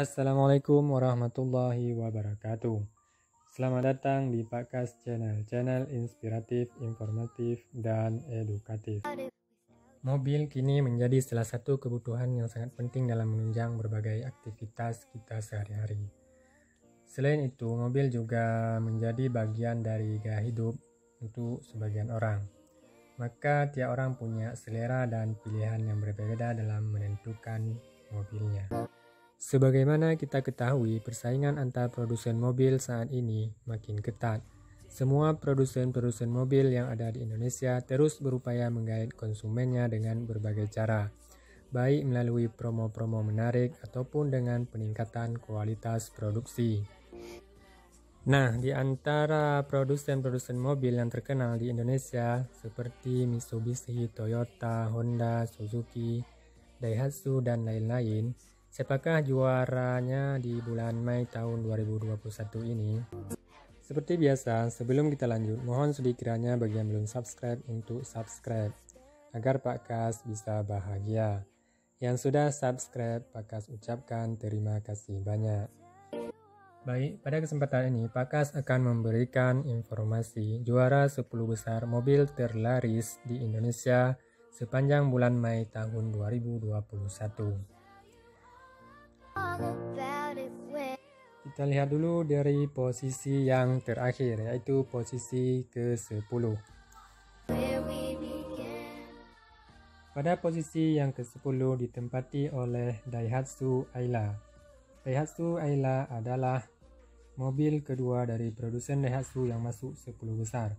Assalamualaikum warahmatullahi wabarakatuh. Selamat datang di Pakas Channel, channel inspiratif, informatif, dan edukatif. Mobil kini menjadi salah satu kebutuhan yang sangat penting dalam menunjang berbagai aktivitas kita sehari-hari. Selain itu, mobil juga menjadi bagian dari gaya hidup untuk sebagian orang. Maka tiap orang punya selera dan pilihan yang berbeda dalam menentukan mobilnya. Sebagaimana kita ketahui, persaingan antar produsen mobil saat ini makin ketat. Semua produsen-produsen mobil yang ada di Indonesia terus berupaya menggait konsumennya dengan berbagai cara, baik melalui promo-promo menarik ataupun dengan peningkatan kualitas produksi. Nah, di antara produsen-produsen mobil yang terkenal di Indonesia seperti Mitsubishi, Toyota, Honda, Suzuki, Daihatsu, dan lain-lain, Siapakah juaranya di bulan Mei tahun 2021 ini? Seperti biasa, sebelum kita lanjut, mohon sedikiranya bagi yang belum subscribe untuk subscribe agar Pak Kas bisa bahagia. Yang sudah subscribe, Pak Kas ucapkan terima kasih banyak. Baik, pada kesempatan ini Pak Kas akan memberikan informasi juara 10 besar mobil terlaris di Indonesia sepanjang bulan Mei tahun 2021. Kita lihat dulu dari posisi yang terakhir yaitu posisi ke-10. Pada posisi yang ke-10 ditempati oleh Daihatsu Ayla. Daihatsu Ayla adalah mobil kedua dari produsen Daihatsu yang masuk 10 besar.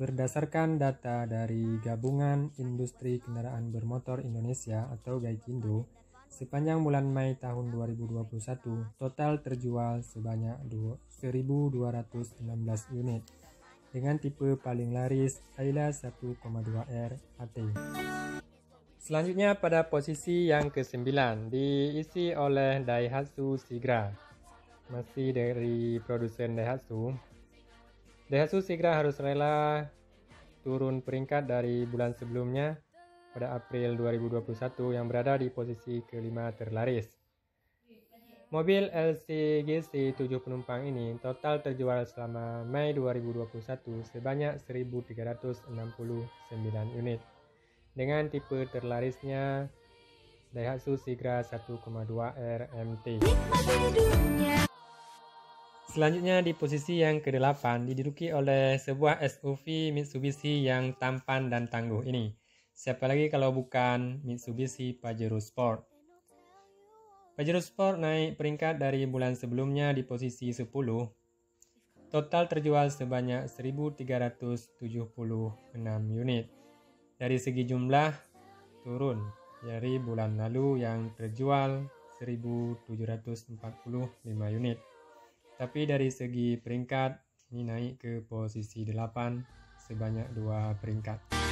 Berdasarkan data dari Gabungan Industri Kendaraan Bermotor Indonesia atau Gaikindo, Sepanjang bulan Mei tahun 2021, total terjual sebanyak 1.216 unit dengan tipe paling laris Ayla 1,2R AT. Selanjutnya pada posisi yang ke-9 diisi oleh Daihatsu Sigra. Masih dari produsen Daihatsu. Daihatsu Sigra harus rela turun peringkat dari bulan sebelumnya pada April 2021 yang berada di posisi kelima terlaris. Mobil LCGC 7 penumpang ini total terjual selama Mei 2021 sebanyak 1.369 unit dengan tipe terlarisnya Daihatsu Sigra 1,2R MT. Selanjutnya di posisi yang ke-8 diduduki oleh sebuah SUV Mitsubishi yang tampan dan tangguh ini. Siapa lagi kalau bukan Mitsubishi Pajero Sport. Pajero Sport naik peringkat dari bulan sebelumnya di posisi 10. Total terjual sebanyak 1376 unit. Dari segi jumlah turun dari bulan lalu yang terjual 1745 unit. Tapi dari segi peringkat ini naik ke posisi 8 sebanyak dua peringkat.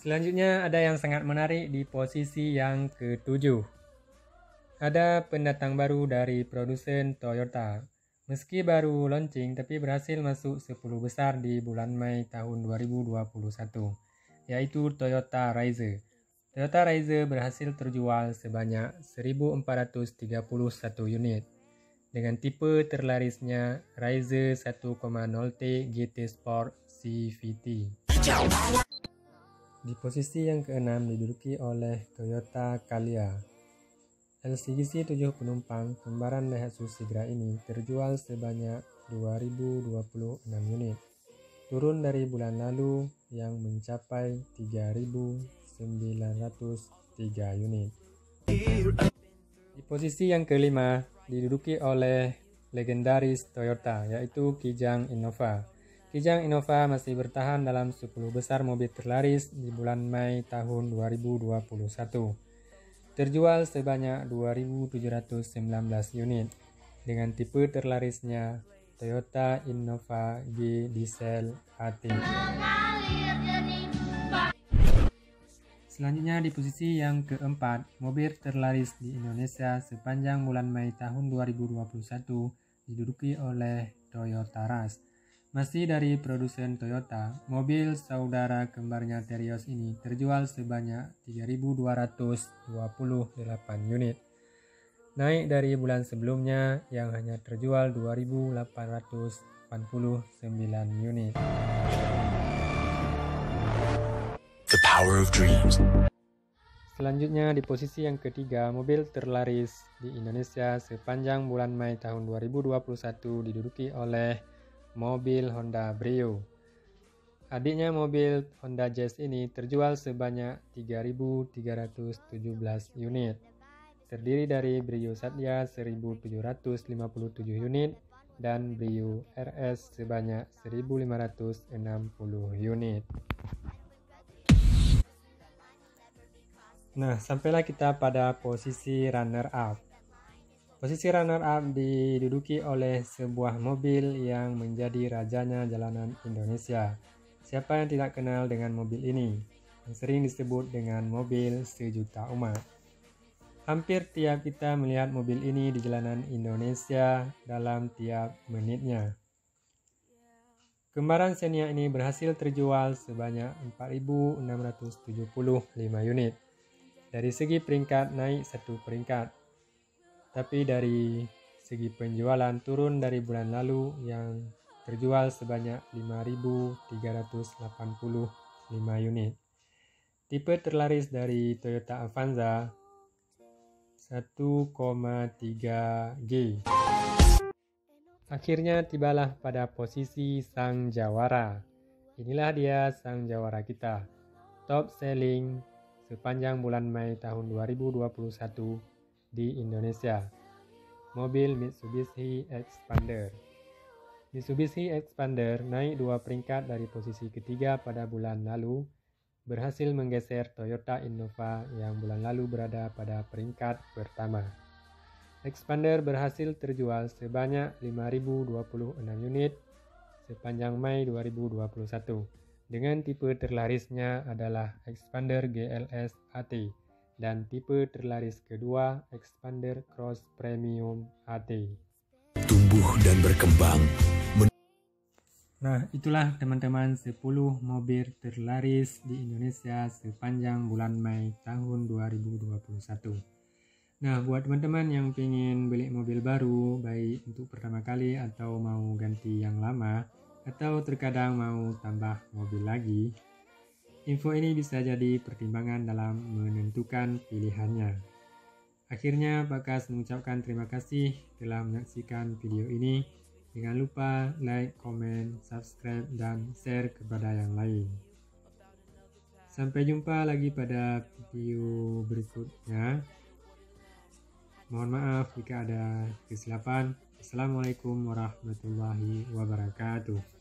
Selanjutnya ada yang sangat menarik di posisi yang ketujuh. Ada pendatang baru dari produsen Toyota. Meski baru launching tapi berhasil masuk 10 besar di bulan Mei tahun 2021, yaitu Toyota Raiser. Toyota Raiser berhasil terjual sebanyak 1431 unit dengan tipe terlarisnya Raiser 1.0T GT Sport CVT. Di posisi yang keenam diduduki oleh Toyota Calya. LCGC 7 penumpang kembaran Daihatsu Sigra ini terjual sebanyak 2026 unit, turun dari bulan lalu yang mencapai 3.903 unit. Di posisi yang kelima diduduki oleh legendaris Toyota yaitu Kijang Innova Kijang Innova masih bertahan dalam 10 besar mobil terlaris di bulan Mei tahun 2021. Terjual sebanyak 2.719 unit dengan tipe terlarisnya Toyota Innova G Diesel AT. Selanjutnya di posisi yang keempat, mobil terlaris di Indonesia sepanjang bulan Mei tahun 2021 diduduki oleh Toyota Rush masih dari produsen Toyota, mobil saudara kembarnya Terios ini terjual sebanyak 3.228 unit naik dari bulan sebelumnya yang hanya terjual 2.889 unit. The Power of Dreams Selanjutnya di posisi yang ketiga, mobil terlaris di Indonesia sepanjang bulan Mei tahun 2021 diduduki oleh mobil Honda Brio. Adiknya mobil Honda Jazz ini terjual sebanyak 3.317 unit. Terdiri dari Brio Satya 1.757 unit dan Brio RS sebanyak 1.560 unit. Nah, sampailah kita pada posisi runner up. Posisi runner up diduduki oleh sebuah mobil yang menjadi rajanya jalanan Indonesia. Siapa yang tidak kenal dengan mobil ini? Yang sering disebut dengan mobil sejuta umat. Hampir tiap kita melihat mobil ini di jalanan Indonesia dalam tiap menitnya. Kembaran Xenia ini berhasil terjual sebanyak 4.675 unit. Dari segi peringkat naik satu peringkat, tapi dari segi penjualan turun dari bulan lalu yang terjual sebanyak 5.385 unit. Tipe terlaris dari Toyota Avanza 1,3G. Akhirnya tibalah pada posisi sang jawara. Inilah dia sang jawara kita. Top selling sepanjang bulan Mei tahun 2021 di Indonesia. Mobil Mitsubishi Expander. Mitsubishi Expander naik dua peringkat dari posisi ketiga pada bulan lalu, berhasil menggeser Toyota Innova yang bulan lalu berada pada peringkat pertama. Expander berhasil terjual sebanyak 5.026 unit sepanjang Mei 2021 dengan tipe terlarisnya adalah Expander GLS AT dan tipe terlaris kedua Expander Cross Premium AT. Tumbuh dan berkembang. Nah, itulah teman-teman 10 mobil terlaris di Indonesia sepanjang bulan Mei tahun 2021. Nah, buat teman-teman yang ingin beli mobil baru, baik untuk pertama kali atau mau ganti yang lama, atau terkadang mau tambah mobil lagi, info ini bisa jadi pertimbangan dalam menentukan pilihannya. Akhirnya, Bakas mengucapkan terima kasih telah menyaksikan video ini. Jangan lupa like, comment, subscribe, dan share kepada yang lain. Sampai jumpa lagi pada video berikutnya. Mohon maaf jika ada kesilapan. Assalamualaikum warahmatullahi wabarakatuh.